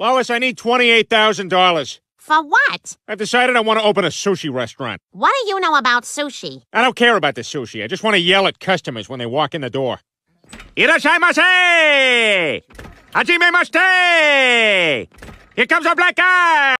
Lois, I need $28,000. For what? I've decided I want to open a sushi restaurant. What do you know about sushi? I don't care about the sushi. I just want to yell at customers when they walk in the door. Irashaimase! Hajime! Here comes our black guy!